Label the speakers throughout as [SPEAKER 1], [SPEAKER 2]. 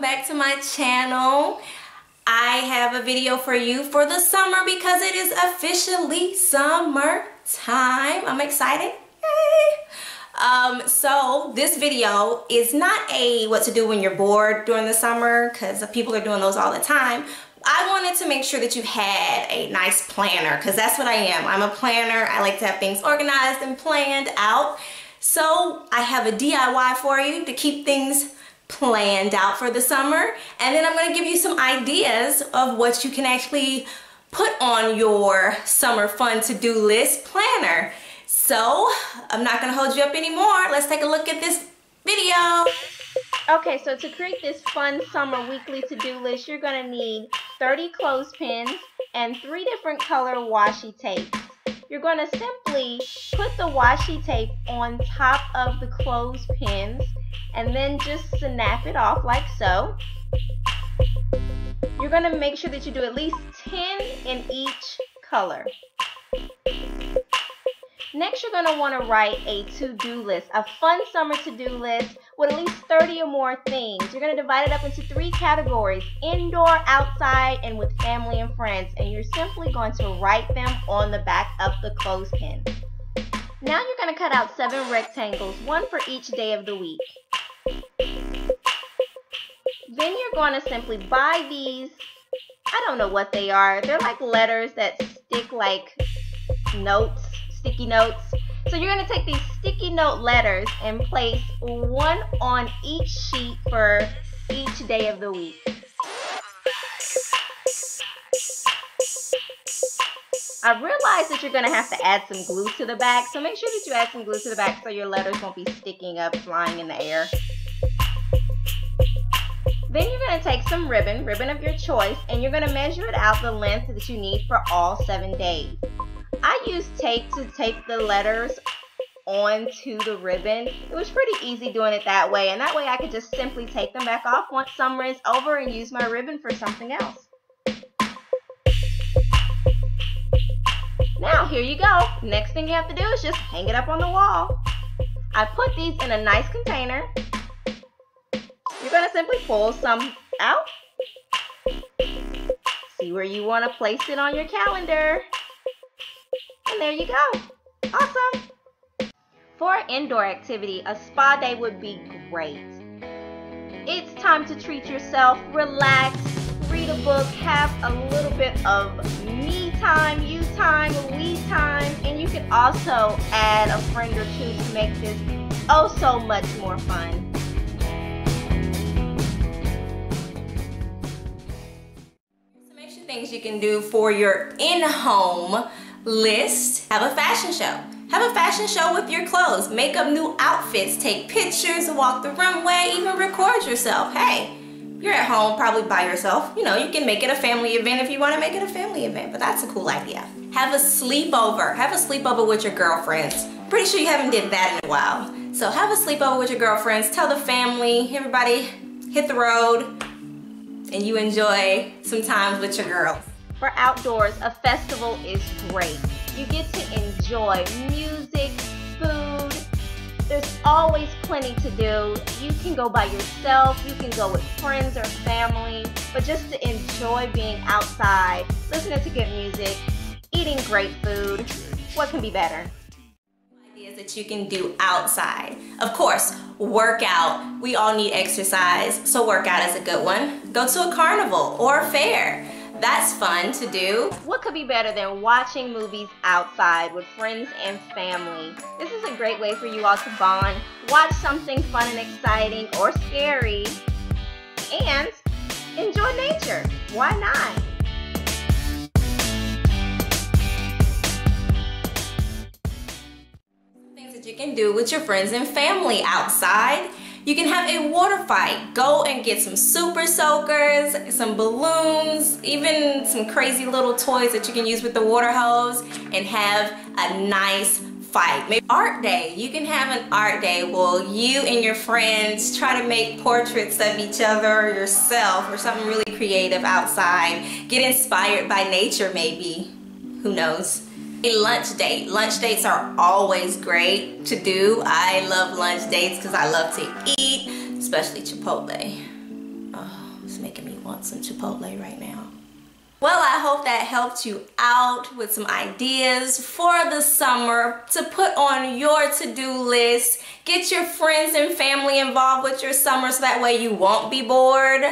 [SPEAKER 1] back to my channel. I have a video for you for the summer because it is officially summer time. I'm excited. Um, so this video is not a what to do when you're bored during the summer because people are doing those all the time. I wanted to make sure that you had a nice planner because that's what I am. I'm a planner. I like to have things organized and planned out. So I have a DIY for you to keep things planned out for the summer. And then I'm gonna give you some ideas of what you can actually put on your summer fun to-do list planner. So I'm not gonna hold you up anymore. Let's take a look at this video.
[SPEAKER 2] Okay, so to create this fun summer weekly to-do list, you're gonna need 30 clothespins and three different color washi tapes. You're gonna simply put the washi tape on top of the clothespins and then just snap it off like so. You're going to make sure that you do at least 10 in each color. Next, you're going to want to write a to-do list, a fun summer to-do list with at least 30 or more things. You're going to divide it up into three categories, indoor, outside, and with family and friends. And you're simply going to write them on the back of the clothespin. Now you're going to cut out seven rectangles, one for each day of the week. Then you're going to simply buy these, I don't know what they are. They're like letters that stick like notes, sticky notes. So you're going to take these sticky note letters and place one on each sheet for each day of the week. I realize that you're going to have to add some glue to the back, so make sure that you add some glue to the back so your letters won't be sticking up, flying in the air. Then you're going to take some ribbon, ribbon of your choice, and you're going to measure it out the length that you need for all seven days. I used tape to tape the letters onto the ribbon. It was pretty easy doing it that way, and that way I could just simply take them back off once summer is over and use my ribbon for something else. Now, here you go. Next thing you have to do is just hang it up on the wall. I put these in a nice container. You're to simply pull some out. See where you want to place it on your calendar. There you go. Awesome. For indoor activity, a spa day would be great. It's time to treat yourself, relax, read a book, have a little bit of me time, you time, we time, and you can also add a friend or two to make this oh so much more fun.
[SPEAKER 1] Some extra things you can do for your in-home list. Have a fashion show. Have a fashion show with your clothes. Make up new outfits. Take pictures, walk the runway, even record yourself. Hey, you're at home probably by yourself. You know, you can make it a family event if you want to make it a family event, but that's a cool idea. Have a sleepover. Have a sleepover with your girlfriends. Pretty sure you haven't did that in a while. So have a sleepover with your girlfriends. Tell the family, everybody hit the road and you enjoy some times with your girls.
[SPEAKER 2] For outdoors, a festival is great. You get to enjoy music, food, there's always plenty to do. You can go by yourself, you can go with friends or family, but just to enjoy being outside, listening to good music, eating great food, what can be better?
[SPEAKER 1] Ideas that you can do outside. Of course, workout. We all need exercise, so workout is a good one. Go to a carnival or a fair. That's fun to do.
[SPEAKER 2] What could be better than watching movies outside with friends and family? This is a great way for you all to bond, watch something fun and exciting or scary, and enjoy nature. Why not?
[SPEAKER 1] Things that you can do with your friends and family outside. You can have a water fight. Go and get some super soakers, some balloons, even some crazy little toys that you can use with the water hose and have a nice fight. Maybe art day. You can have an art day where you and your friends try to make portraits of each other or yourself or something really creative outside. Get inspired by nature maybe. Who knows? A lunch date. Lunch dates are always great to do. I love lunch dates because I love to eat, especially Chipotle. Oh. It's making me want some Chipotle right now. Well, I hope that helped you out with some ideas for the summer to put on your to-do list. Get your friends and family involved with your summer so that way you won't be bored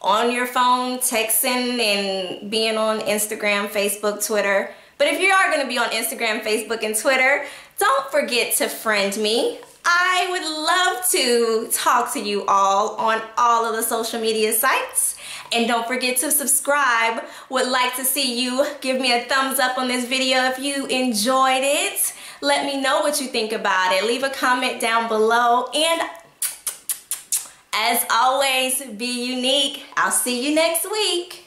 [SPEAKER 1] on your phone, texting and being on Instagram, Facebook, Twitter. But if you are going to be on Instagram, Facebook, and Twitter, don't forget to friend me. I would love to talk to you all on all of the social media sites. And don't forget to subscribe. Would like to see you give me a thumbs up on this video if you enjoyed it. Let me know what you think about it. Leave a comment down below. And as always, be unique. I'll see you next week.